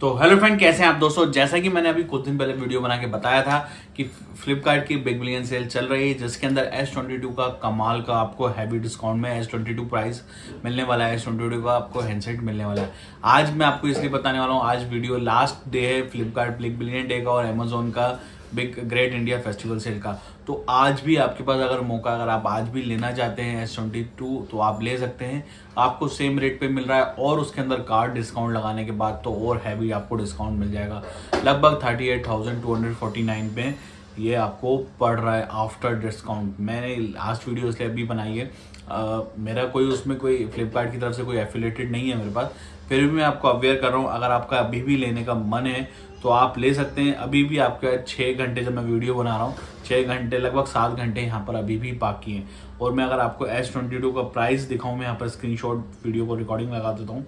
तो hello friend कैसे हैं आप दोस्तों? जैसा कि मैंने अभी कुछ दिन पहले वीडियो बना के बताया था कि फ्लिपकार्ट की बिग बिलियन सेल चल रही है, जिसके अंदर एस ट्वेंटी टू का कमाल का आपको हैवी डिस्काउंट में एस ट्वेंटी टू प्राइस मिलने वाला है। एस ट्वेंटी टू का आपको हैंडसेट मिलने वाला है। आज मैं आपको इसलिए बताने वाला हूँ, आज वीडियो लास्ट डे है फ्लिपकार्ट बिग बिलियन डे का और अमेजोन का। Big great India festival sale का। तो आज भी आपके पास अगर मौका, अगर आप आज भी लेना चाहते हैं एस ट्वेंटी टू तो आप ले सकते हैं। आपको सेम रेट पे मिल रहा है और उसके अंदर कार्ड डिस्काउंट लगाने के बाद तो और हैवी आपको डिस्काउंट मिल जाएगा। लगभग thirty eight thousand two hundred forty nine पे। ये आपको पड़ रहा है आफ्टर डिस्काउंट मैंने लास्ट वीडियो इसलिए अभी बनाई है। मेरा कोई उसमें कोई फ्लिपकार्ट की तरफ़ से कोई एफिलेटेड नहीं है मेरे पास। फिर भी मैं आपको अवेयर कर रहा हूँ, अगर आपका अभी भी लेने का मन है तो आप ले सकते हैं। अभी भी आपका छः घंटे जब मैं वीडियो बना रहा हूँ। छः घंटे, लगभग सात घंटे यहाँ पर अभी भी बाकी हैं। और मैं अगर आपको एस ट्वेंटी टू का प्राइस दिखाऊँ, मैं यहाँ पर स्क्रीनशॉट वीडियो को रिकॉर्डिंग लगा देता हूँ।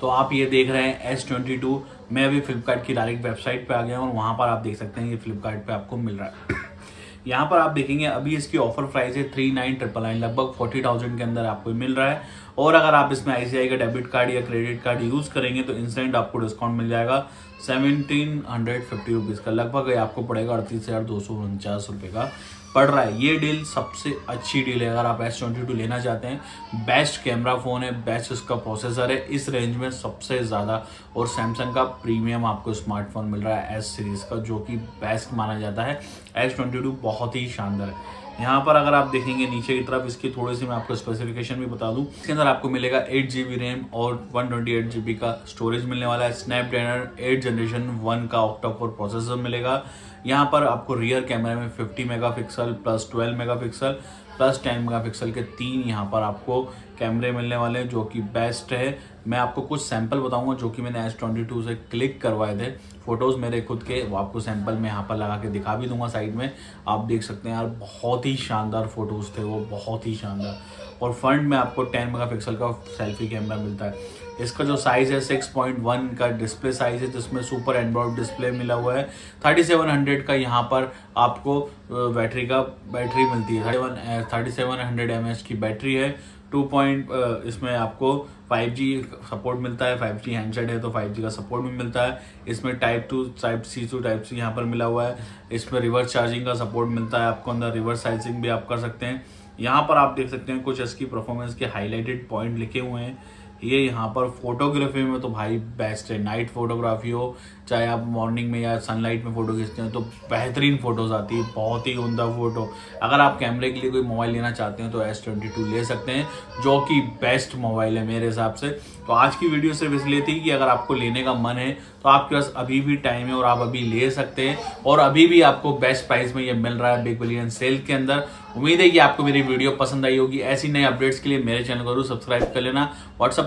तो आप ये देख रहे हैं एस ट्वेंटी टू मैं अभी फ्लिपकार्ट की डायरेक्ट वेबसाइट पे आ गया हूँ और वहाँ पर आप देख सकते हैं ये फ्लिपकार्ट पे आपको मिल रहा है। यहाँ पर आप देखेंगे, अभी इसकी ऑफ़र प्राइस है थ्री नाइन ट्रिपल नाइन लगभग फोर्टी थाउज़ेंड के अंदर आपको मिल रहा है। और अगर आप इसमें आईसीआई का डेबिट कार्ड या क्रेडिट कार्ड यूज़ करेंगे तो इंस्टेंट आपको डिस्काउंट मिल जाएगा सेवनटीन हंड्रेड फिफ्टी रुपीज़ का। लगभग आपको पड़ेगा अड़तीस हज़ार दो सौ उनचास रुपए का। पड़ रहा है। ये डील सबसे अच्छी डील है। अगर आप एस ट्वेंटी टू लेना चाहते हैं बेस्ट कैमरा फ़ोन है बेस्ट उसका प्रोसेसर है, इस रेंज में सबसे ज़्यादा और सैमसंग का प्रीमियम आपको स्मार्टफ़ोन मिल रहा है एस सीरीज़ का, जो कि बेस्ट माना जाता है। एस ट्वेंटी टू बहुत ही शानदार है। यहाँ पर अगर आप देखेंगे नीचे की तरफ़, इसकी थोड़ी सी मैं आपको स्पेसिफिकेशन भी बता दूँ। इसके अंदर आपको मिलेगा एट जीबी रैम और वन ट्वेंटी एट जीबी का स्टोरेज मिलने वाला है। स्नैपड्रैगन एट जनरेशन वन का ऑक्टाकोर प्रोसेसर मिलेगा। यहाँ पर आपको रियर कैमरे में fifty megapixel plus twelve megapixel plus ten megapixel के तीन यहाँ पर आपको कैमरे मिलने वाले हैं, जो कि बेस्ट है। मैं आपको कुछ सैंपल बताऊँगा, जो कि मैंने एस ट्वेंटी टू से क्लिक करवाए थे। फ़ोटोज़ मेरे खुद के, वो आपको सैंपल मैं यहाँ पर लगा के दिखा भी दूँगा साइड में। आप देख सकते हैं यार, बहुत ही शानदार फ़ोटोज़ थे वो, बहुत ही शानदार। और फ्रंट में आपको टेन मेगा का सेल्फी कैमरा मिलता है। इसका जो साइज़ है 6.1 का डिस्प्ले साइज़ है, जिसमें सुपर एंड्रॉइड डिस्प्ले मिला हुआ है। 3700 का यहाँ पर आपको बैटरी का बैटरी मिलती है। Thirty seven hundred M H की बैटरी है। टू पॉइंट इसमें आपको 5G सपोर्ट मिलता है। 5G हैंडसेट है तो 5G का सपोर्ट भी मिलता है। इसमें type to type C to type C यहाँ पर मिला हुआ है। इसमें रिवर्स चार्जिंग का सपोर्ट मिलता है। आपको अंदर रिवर्स चार्जिंग भी आप कर सकते हैं। यहाँ पर आप देख सकते हैं कुछ इसकी परफॉर्मेंस के हाईलाइटेड पॉइंट लिखे हुए हैं। ये यहाँ पर फोटोग्राफी में तो भाई बेस्ट है। नाइट फोटोग्राफी हो, चाहे आप मॉर्निंग में या सनलाइट में फ़ोटो खींचते हो तो बेहतरीन फ़ोटोज़ आती है। बहुत ही उमदा फ़ोटो अगर आप कैमरे के लिए कोई मोबाइल लेना चाहते हैं तो एस ट्वेंटी टू ले सकते हैं, जो कि बेस्ट मोबाइल है मेरे हिसाब से। तो आज की वीडियो सिर्फ़ इसलिए थी कि अगर आपको लेने का मन है तो आपके पास अभी भी टाइम है और आप अभी ले सकते हैं। और अभी भी आपको बेस्ट प्राइस में ये मिल रहा है बिग बिलियन सेल के अंदर। उम्मीद है कि आपको मेरी वीडियो पसंद आई होगी। ऐसी नई अपडेट्स के लिए मेरे चैनल को ज़रूर सब्सक्राइब कर लेना।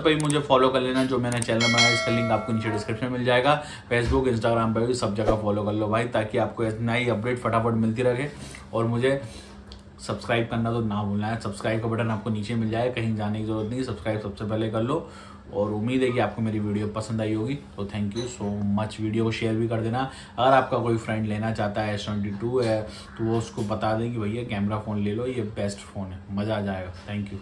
व्हाट्सएप पे मुझे फॉलो कर लेना, जो मैंने चैनल बनाया, इसका लिंक आपको नीचे डिस्क्रिप्शन में मिल जाएगा। फेसबुक इंस्टाग्राम पर भी सब जगह फॉलो कर लो भाई, ताकि आपको नई अपडेट फटाफट मिलती रहे। और मुझे सब्सक्राइब करना तो ना भूलना है। सब्सक्राइब का बटन आपको नीचे मिल जाए कहीं जाने की ज़रूरत नहीं। सब्सक्राइब सबसे पहले कर लो। और उम्मीद है कि आपको मेरी वीडियो पसंद आई होगी। तो thank you so much video को शेयर भी कर देना। अगर आपका कोई फ्रेंड लेना चाहता है एस ट्वेंटी टू है तो वो उसको बता दें कि भैया कैमरा फ़ोन ले लो, ये बेस्ट फ़ोन है। मज़ा आ जाएगा। Thank you